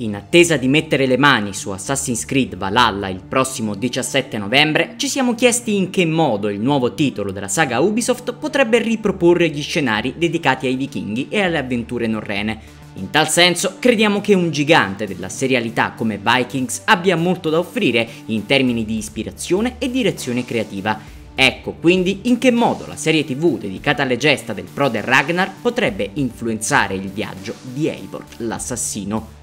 In attesa di mettere le mani su Assassin's Creed Valhalla il prossimo 17 novembre, ci siamo chiesti in che modo il nuovo titolo della saga Ubisoft potrebbe riproporre gli scenari dedicati ai vichinghi e alle avventure norrene. In tal senso, crediamo che un gigante della serialità come Vikings abbia molto da offrire in termini di ispirazione e direzione creativa. Ecco quindi in che modo la serie tv dedicata alle gesta del pro del Ragnar potrebbe influenzare il viaggio di Eivor l'assassino.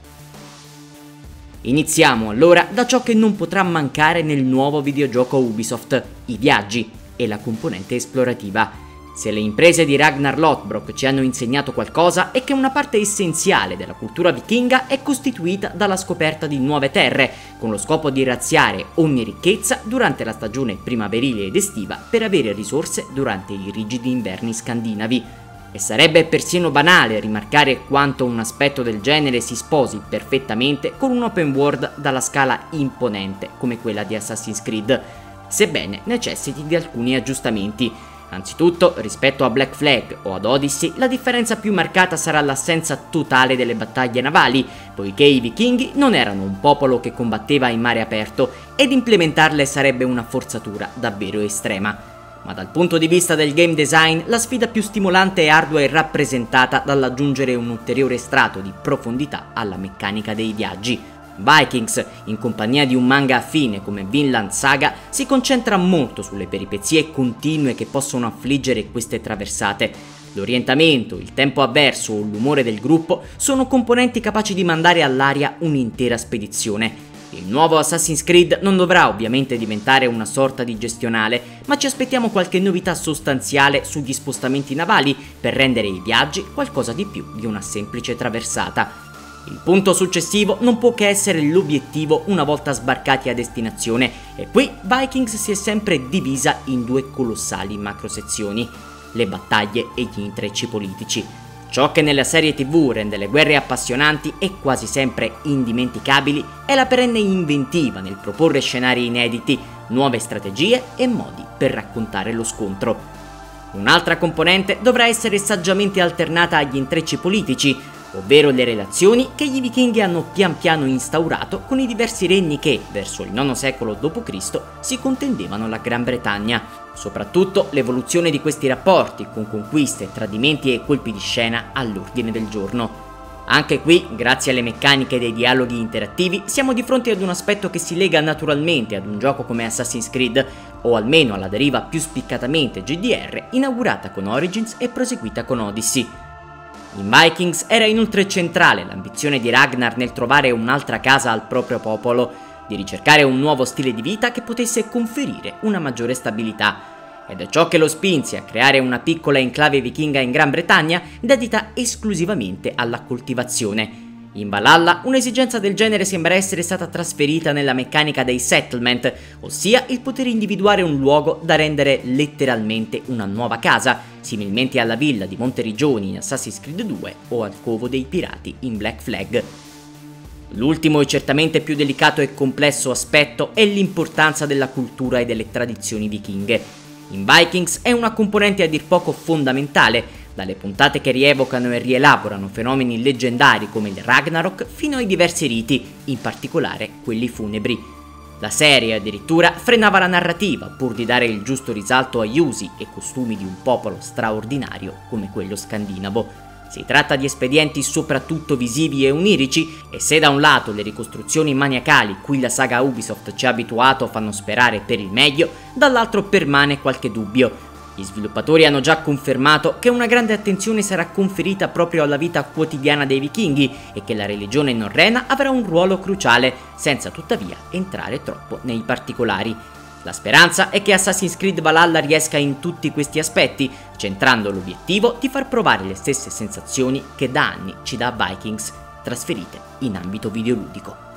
Iniziamo allora da ciò che non potrà mancare nel nuovo videogioco Ubisoft, i viaggi e la componente esplorativa. Se le imprese di Ragnar Lothbrok ci hanno insegnato qualcosa è che una parte essenziale della cultura vichinga è costituita dalla scoperta di nuove terre, con lo scopo di razziare ogni ricchezza durante la stagione primaverile ed estiva per avere risorse durante i rigidi inverni scandinavi e sarebbe persino banale rimarcare quanto un aspetto del genere si sposi perfettamente con un open world dalla scala imponente come quella di Assassin's Creed, sebbene necessiti di alcuni aggiustamenti. Anzitutto, rispetto a Black Flag o ad Odyssey, la differenza più marcata sarà l'assenza totale delle battaglie navali, poiché i vichinghi non erano un popolo che combatteva in mare aperto ed implementarle sarebbe una forzatura davvero estrema ma dal punto di vista del game design la sfida più stimolante e ardua è rappresentata dall'aggiungere un ulteriore strato di profondità alla meccanica dei viaggi. Vikings, in compagnia di un manga affine come Vinland Saga, si concentra molto sulle peripezie continue che possono affliggere queste traversate. L'orientamento, il tempo avverso o l'umore del gruppo sono componenti capaci di mandare all'aria un'intera spedizione. Il nuovo Assassin's Creed non dovrà ovviamente diventare una sorta di gestionale, ma ci aspettiamo qualche novità sostanziale sugli spostamenti navali per rendere i viaggi qualcosa di più di una semplice traversata. Il punto successivo non può che essere l'obiettivo una volta sbarcati a destinazione e qui Vikings si è sempre divisa in due colossali macrosezioni, le battaglie e gli intrecci politici. Ciò che nella serie tv rende le guerre appassionanti e quasi sempre indimenticabili è la perenne inventiva nel proporre scenari inediti, nuove strategie e modi per raccontare lo scontro. Un'altra componente dovrà essere saggiamente alternata agli intrecci politici, ovvero le relazioni che i vichinghi hanno pian piano instaurato con i diversi regni che, verso il IX secolo d.C., si contendevano la Gran Bretagna. Soprattutto l'evoluzione di questi rapporti, con conquiste, tradimenti e colpi di scena all'ordine del giorno. Anche qui, grazie alle meccaniche dei dialoghi interattivi, siamo di fronte ad un aspetto che si lega naturalmente ad un gioco come Assassin's Creed, o almeno alla deriva più spiccatamente GDR, inaugurata con Origins e proseguita con Odyssey. In Vikings era inoltre centrale l'ambizione di Ragnar nel trovare un'altra casa al proprio popolo, di ricercare un nuovo stile di vita che potesse conferire una maggiore stabilità. Ed è ciò che lo spinse a creare una piccola enclave vichinga in Gran Bretagna dedita esclusivamente alla coltivazione. In Valhalla un'esigenza del genere sembra essere stata trasferita nella meccanica dei settlement, ossia il poter individuare un luogo da rendere letteralmente una nuova casa, similmente alla villa di Monterigioni in Assassin's Creed 2 o al covo dei pirati in Black Flag. L'ultimo e certamente più delicato e complesso aspetto è l'importanza della cultura e delle tradizioni vichinghe. In Vikings è una componente a dir poco fondamentale, dalle puntate che rievocano e rielaborano fenomeni leggendari come il Ragnarok fino ai diversi riti, in particolare quelli funebri. La serie addirittura frenava la narrativa pur di dare il giusto risalto agli usi e costumi di un popolo straordinario come quello scandinavo. Si tratta di espedienti soprattutto visivi e onirici e se da un lato le ricostruzioni maniacali cui la saga Ubisoft ci ha abituato fanno sperare per il meglio, dall'altro permane qualche dubbio. Gli sviluppatori hanno già confermato che una grande attenzione sarà conferita proprio alla vita quotidiana dei vichinghi e che la religione norrena avrà un ruolo cruciale, senza tuttavia entrare troppo nei particolari. La speranza è che Assassin's Creed Valhalla riesca in tutti questi aspetti, centrando l'obiettivo di far provare le stesse sensazioni che da anni ci dà Vikings, trasferite in ambito videoludico.